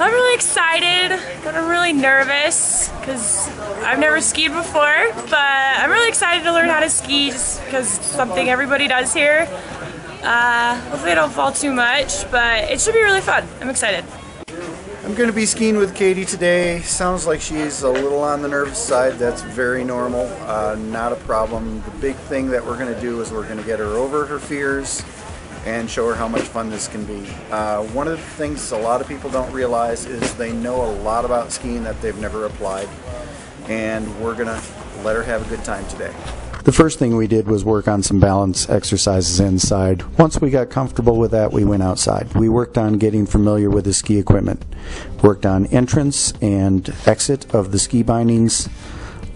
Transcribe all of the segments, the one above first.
I'm really excited, but I'm really nervous because I've never skied before. But I'm really excited to learn how to ski just because it's something everybody does here. Uh, hopefully I don't fall too much, but it should be really fun. I'm excited. I'm going to be skiing with Katie today. Sounds like she's a little on the nervous side. That's very normal, uh, not a problem. The big thing that we're going to do is we're going to get her over her fears and show her how much fun this can be. Uh, one of the things a lot of people don't realize is they know a lot about skiing that they've never applied and we're to let her have a good time today. The first thing we did was work on some balance exercises inside. Once we got comfortable with that, we went outside. We worked on getting familiar with the ski equipment, worked on entrance and exit of the ski bindings,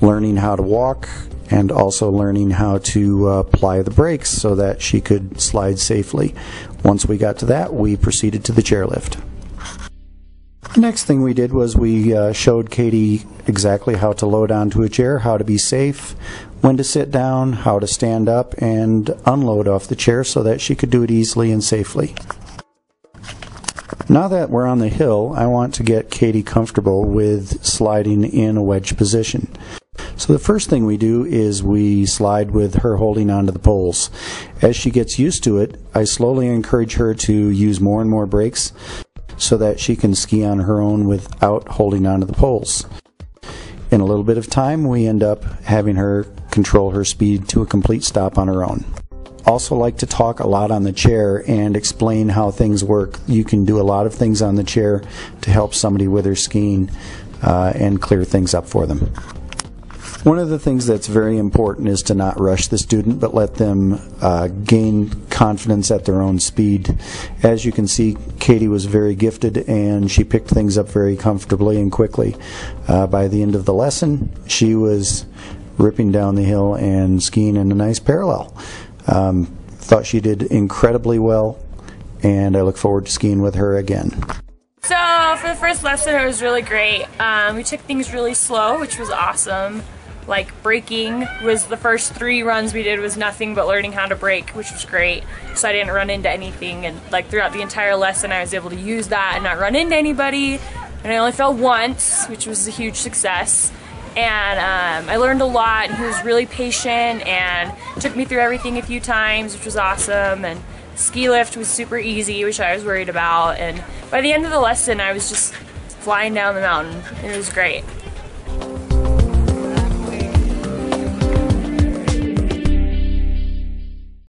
learning how to walk, and also learning how to uh, apply the brakes so that she could slide safely. Once we got to that, we proceeded to the chairlift. The next thing we did was we uh, showed Katie exactly how to load onto a chair, how to be safe, when to sit down, how to stand up and unload off the chair so that she could do it easily and safely. Now that we're on the hill, I want to get Katie comfortable with sliding in a wedge position. So the first thing we do is we slide with her holding onto the poles. As she gets used to it, I slowly encourage her to use more and more brakes so that she can ski on her own without holding onto the poles. In a little bit of time, we end up having her control her speed to a complete stop on her own. Also like to talk a lot on the chair and explain how things work. You can do a lot of things on the chair to help somebody with their skiing uh, and clear things up for them. One of the things that's very important is to not rush the student, but let them uh, gain confidence at their own speed. As you can see, Katie was very gifted and she picked things up very comfortably and quickly. Uh, by the end of the lesson, she was ripping down the hill and skiing in a nice parallel. Um, thought she did incredibly well, and I look forward to skiing with her again. So for the first lesson, it was really great. Um, we took things really slow, which was awesome like braking was the first three runs we did was nothing but learning how to brake which was great. So I didn't run into anything. And like throughout the entire lesson I was able to use that and not run into anybody. And I only fell once which was a huge success. And um, I learned a lot and he was really patient and took me through everything a few times which was awesome. And ski lift was super easy which I was worried about. And by the end of the lesson I was just flying down the mountain. It was great